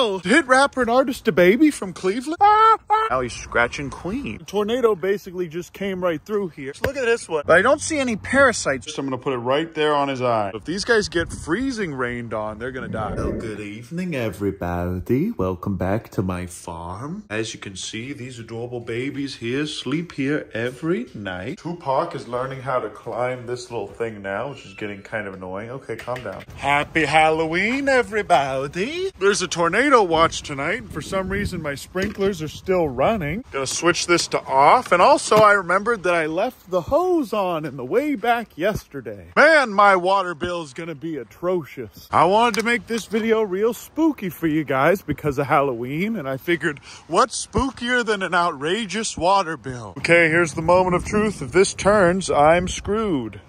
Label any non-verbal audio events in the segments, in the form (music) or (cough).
Whoa! Hit rapper and artist DaBaby from Cleveland. now he's scratching Queen. The tornado basically just came right through here. Look at this one. But I don't see any parasites, so I'm gonna put it right there on his eye. If these guys get freezing rained on, they're gonna die. Well, good evening, everybody. Welcome back to my farm. As you can see, these adorable babies here sleep here every night. Tupac is learning how to climb this little thing now, which is getting kind of annoying. Okay, calm down. Happy Halloween, everybody. There's a tornado watch tonight. For some reason, my sprinklers are still running. Gonna switch this to off. And also, I remembered that I left the hose on in the way back yesterday. Man, my water bill is gonna be atrocious. I wanted to make this video real spooky for you guys because of Halloween, and I figured, what's spookier than an outrageous water bill? Okay, here's the moment of truth. If this turns, I'm screwed.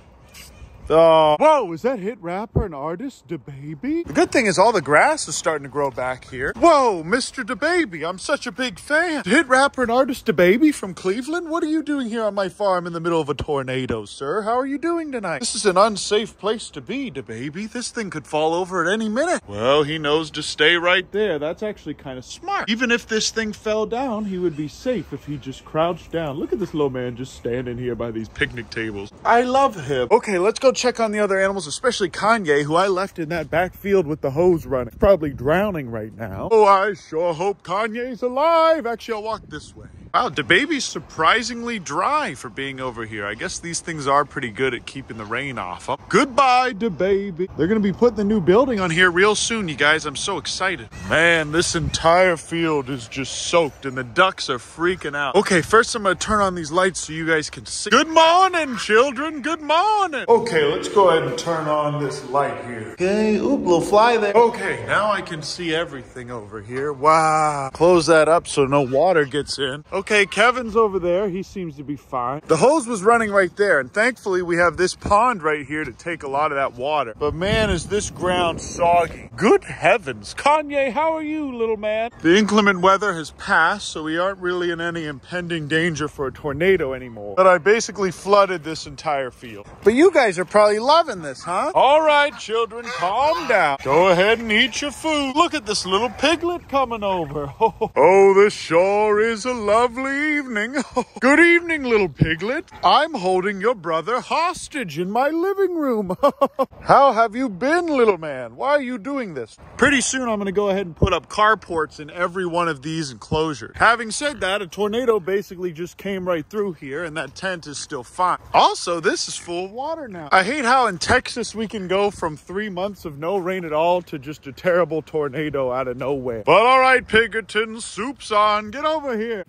Oh, whoa, is that hit rapper and artist DaBaby? The good thing is all the grass is starting to grow back here. Whoa, Mr. DaBaby, I'm such a big fan. Hit rapper and artist DaBaby from Cleveland? What are you doing here on my farm in the middle of a tornado, sir? How are you doing tonight? This is an unsafe place to be, DaBaby. This thing could fall over at any minute. Well, he knows to stay right there. That's actually kind of smart. Even if this thing fell down, he would be safe if he just crouched down. Look at this little man just standing here by these picnic tables. I love him. Okay, let's go check on the other animals, especially Kanye, who I left in that backfield with the hose running. Probably drowning right now. Oh, I sure hope Kanye's alive. Actually, I'll walk this way. Wow, the baby's surprisingly dry for being over here. I guess these things are pretty good at keeping the rain off. Oh, goodbye, baby. They're to be putting the new building on here real soon, you guys. I'm so excited. Man, this entire field is just soaked and the ducks are freaking out. Okay, first I'm to turn on these lights so you guys can see. Good morning, children. Good morning. Okay, let's go ahead and turn on this light here. Okay, oop, little fly there. Okay, now I can see everything over here. Wow. Close that up so no water gets in. Okay, Kevin's over there. He seems to be fine. The hose was running right there, and thankfully we have this pond right here to take a lot of that water. But man, is this ground soggy. Good heavens. Kanye, how are you, little man? The inclement weather has passed, so we aren't really in any impending danger for a tornado anymore. But I basically flooded this entire field. But you guys are probably loving this, huh? All right, children, calm down. Go ahead and eat your food. Look at this little piglet coming over. (laughs) oh, this sure is a lovely evening. (laughs) Good evening, little piglet. I'm holding your brother hostage in my living room. (laughs) How have you been, little man? Why are you doing this? Pretty soon, I'm going to go ahead and put up carports in every one of these enclosures. Having said that, a tornado basically just came right through here, and that tent is still fine. Also, this is full of water now. I hate how in Texas we can go from three months of no rain at all to just a terrible tornado out of nowhere. But all right, Pigerton, soup's on. Get over here.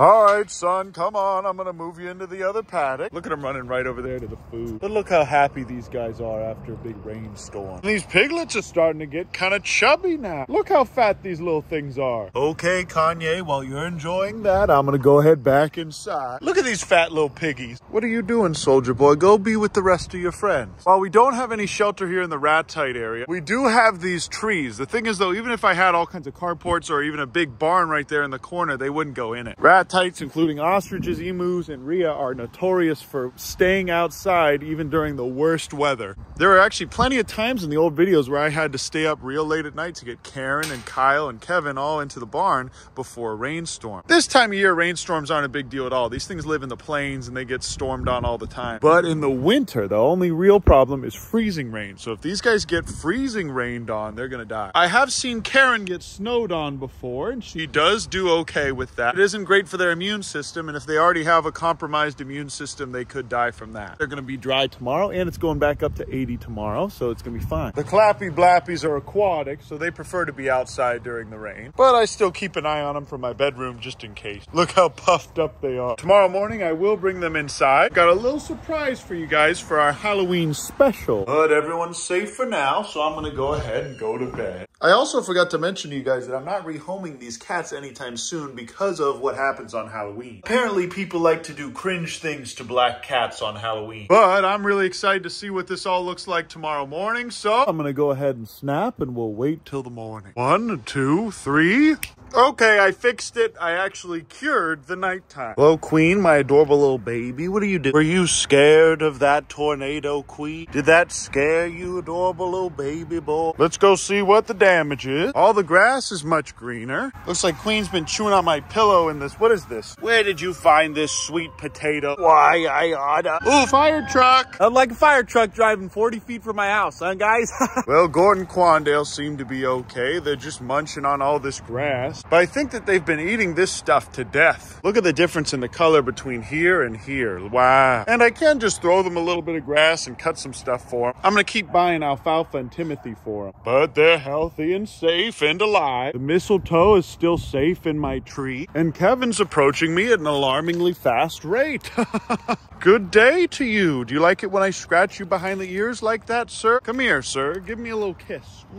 All right, son, come on. I'm going to move you into the other paddock. Look at them running right over there to the food. But look how happy these guys are after a big rainstorm. These piglets are starting to get kind of chubby now. Look how fat these little things are. Okay, Kanye, while you're enjoying that, I'm going to go ahead back inside. Look at these fat little piggies. What are you doing, soldier boy? Go be with the rest of your friends. While we don't have any shelter here in the ratite area, we do have these trees. The thing is, though, even if I had all kinds of carports or even a big barn right there in the corner, they wouldn't go in it. Rat tights, including ostriches, emus, and rhea, are notorious for staying outside even during the worst weather. There are actually plenty of times in the old videos where I had to stay up real late at night to get Karen and Kyle and Kevin all into the barn before a rainstorm. This time of year, rainstorms aren't a big deal at all. These things live in the plains and they get stormed on all the time. But in the winter, the only real problem is freezing rain. So if these guys get freezing rained on, they're gonna die. I have seen Karen get snowed on before, and she does do okay with that. It isn't great for their immune system, and if they already have a compromised immune system, they could die from that. They're gonna be dry tomorrow, and it's going back up to 80 tomorrow, so it's gonna be fine. The clappy blappies are aquatic, so they prefer to be outside during the rain, but I still keep an eye on them from my bedroom just in case. Look how puffed up they are. Tomorrow morning, I will bring them inside. Got a little surprise for you guys for our Halloween special. But everyone's safe for now, so I'm gonna go ahead and go to bed. I also forgot to mention to you guys that I'm not rehoming these cats anytime soon because of what happens on Halloween. Apparently people like to do cringe things to black cats on Halloween. But I'm really excited to see what this all looks like tomorrow morning, so I'm gonna go ahead and snap and we'll wait till the morning. One, two, three. Okay, I fixed it. I actually cured the nighttime. Hello, Queen, my adorable little baby. What are you doing? Were you scared of that tornado, Queen? Did that scare you, adorable little baby boy? Let's go see what the damage is. All the grass is much greener. Looks like Queen's been chewing on my pillow in this. What is this? Where did you find this sweet potato? Why, I oughta. Ooh, fire truck. I'm like a fire truck driving 40 feet from my house, huh, guys? (laughs) well, Gordon Quandale seem to be okay. They're just munching on all this grass. But I think that they've been eating this stuff to death. Look at the difference in the color between here and here. Wow. And I can just throw them a little bit of grass and cut some stuff for them. I'm to keep buying alfalfa and Timothy for them. But they're healthy and safe and alive. The mistletoe is still safe in my tree. And Kevin's approaching me at an alarmingly fast rate. (laughs) Good day to you. Do you like it when I scratch you behind the ears like that, sir? Come here, sir. Give me a little kiss. (laughs)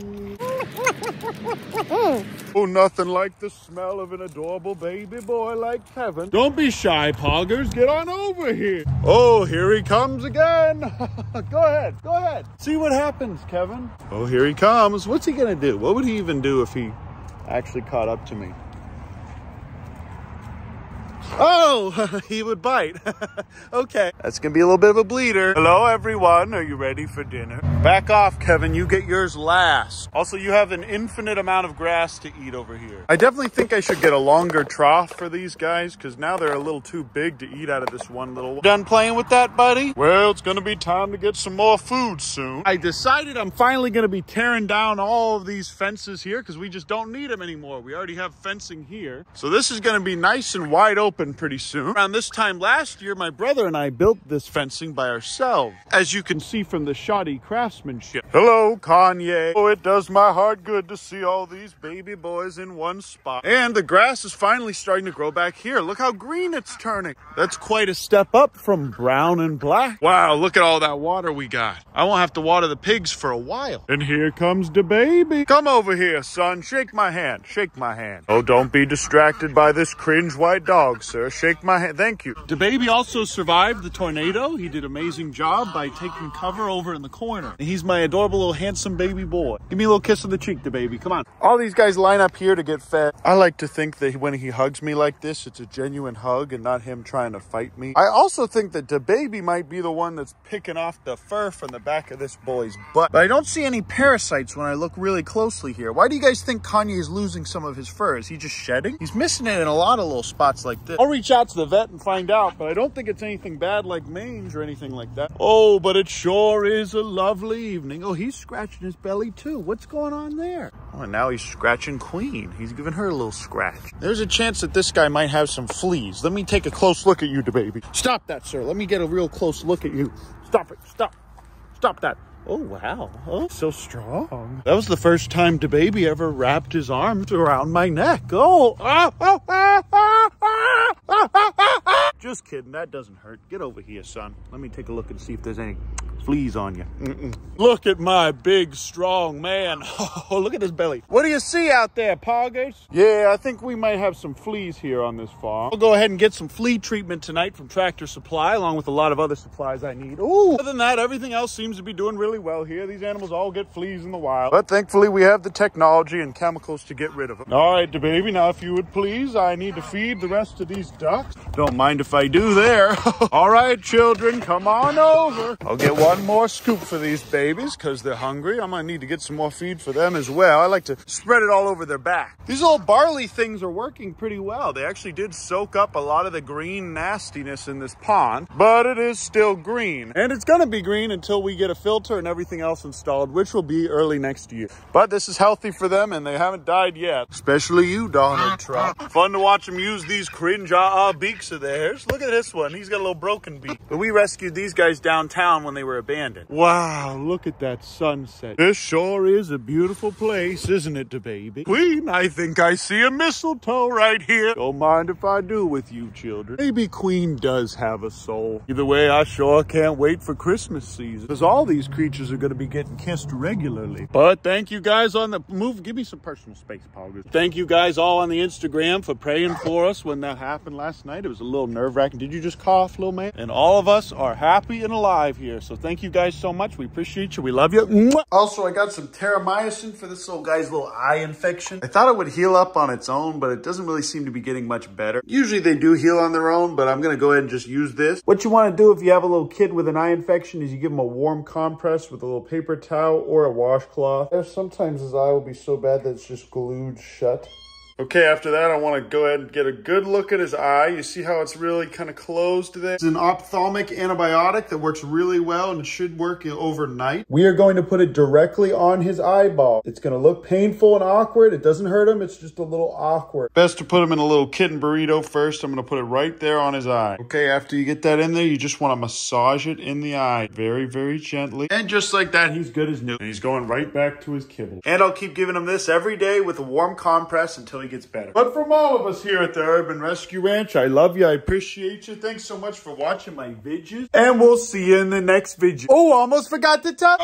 oh, nothing like the smell of an adorable baby boy like Kevin. Don't be shy, Poggers. Get on over here. Oh, here he comes again. (laughs) go ahead. Go ahead. See what happens, Kevin. Oh, here he comes. What's he going to do? What would he even do if he actually caught up to me? Oh, (laughs) he would bite. (laughs) okay, that's gonna be a little bit of a bleeder. Hello, everyone. Are you ready for dinner? Back off, Kevin. You get yours last. Also, you have an infinite amount of grass to eat over here. I definitely think I should get a longer trough for these guys because now they're a little too big to eat out of this one little. Done playing with that, buddy? Well, it's gonna be time to get some more food soon. I decided I'm finally gonna be tearing down all of these fences here because we just don't need them anymore. We already have fencing here. So this is gonna be nice and wide open pretty soon. Around this time last year, my brother and I built this fencing by ourselves, as you can see from the shoddy craftsmanship. Hello, Kanye. Oh, it does my heart good to see all these baby boys in one spot. And the grass is finally starting to grow back here. Look how green it's turning. That's quite a step up from brown and black. Wow, look at all that water we got. I won't have to water the pigs for a while. And here comes the baby. Come over here, son. Shake my hand. Shake my hand. Oh, don't be distracted by this cringe white dog, sir. Shake my hand. Thank you. The baby also survived the tornado. He did an amazing job by taking cover over in the corner. He's my adorable little handsome baby boy. Give me a little kiss on the cheek, the baby. Come on. All these guys line up here to get fed. I like to think that when he hugs me like this, it's a genuine hug and not him trying to fight me. I also think that the baby might be the one that's picking off the fur from the back of this boy's butt. But I don't see any parasites when I look really closely here. Why do you guys think Kanye is losing some of his fur? Is he just shedding? He's missing it in a lot of little spots like this. I'll reach out to the vet and find out, but I don't think it's anything bad like mange or anything like that. Oh, but it sure is a lovely early evening. Oh, he's scratching his belly too. What's going on there? Oh, and now he's scratching Queen. He's giving her a little scratch. There's a chance that this guy might have some fleas. Let me take a close look at you, baby. Stop that, sir. Let me get a real close look at you. Stop it. Stop. Stop that. Oh, wow. Oh, so strong. That was the first time DaBaby ever wrapped his arms around my neck. Oh, ah, ah, ah, ah, ah, ah, ah. ah. Just kidding. That doesn't hurt. Get over here, son. Let me take a look and see if there's any fleas on you. Mm -mm. Look at my big, strong man. (laughs) Oh, look at his belly. What do you see out there, Poggers? Yeah, I think we might have some fleas here on this farm. I'll go ahead and get some flea treatment tonight from Tractor Supply, along with a lot of other supplies I need. Ooh, other than that, everything else seems to be doing really well here. These animals all get fleas in the wild. But thankfully, we have the technology and chemicals to get rid of them. All right, the baby. Now, if you would please, I need to feed the rest of these ducks. Don't mind if I do there. (laughs) all right, children, come on over. I'll get one more scoop for these babies because they're hungry. I'm gonna need to get some more feed for them as well. I like to spread it all over their back. These little barley things are working pretty well. They actually did soak up a lot of the green nastiness in this pond, but it is still green. And it's gonna be green until we get a filter and everything else installed, which will be early next year. But this is healthy for them and they haven't died yet. Especially you, Donald Trump. Fun to watch them use these cringe -ah beaks of theirs. Look at this one. He's got a little broken beak. But we rescued these guys downtown when they were abandoned. Wow, look at that sunset. This sure is a beautiful place, isn't it, baby? Queen, I think I see a mistletoe right here. Don't mind if I do with you, children. Maybe Queen does have a soul. Either way, I sure can't wait for Christmas season. Because all these creatures are going to be getting kissed regularly. But thank you guys on the move. Give me some personal space, Poggers. Thank you guys all on the Instagram for praying for us when that happened last night. It was a little nerve nerve wracking. Did you just cough, little man? And all of us are happy and alive here. So thank you guys so much. We appreciate you. We love you. Also, I got some terramycin for this little guy's little eye infection. I thought it would heal up on its own, but it doesn't really seem to be getting much better. Usually they do heal on their own, but I'm gonna go ahead and just use this. What you wanna do if you have a little kid with an eye infection is you give them a warm compress with a little paper towel or a washcloth. Sometimes his eye will be so bad that it's just glued shut. Okay, after that, I want to go ahead and get a good look at his eye. You see how it's really kind of closed there? It's an ophthalmic antibiotic that works really well and should work overnight. We are going to put it directly on his eyeball. It's going to look painful and awkward. It doesn't hurt him. It's just a little awkward. Best to put him in a little kitten burrito first. I'm going to put it right there on his eye. Okay, after you get that in there, you just want to massage it in the eye very, very gently. And just like that, he's good as new. And he's going right back to his kibble. And I'll keep giving him this every day with a warm compress until he gets better. But from all of us here at the Urban Rescue Ranch, I love you. I appreciate you. Thanks so much for watching my videos. And we'll see you in the next video. Oh, almost forgot to tell.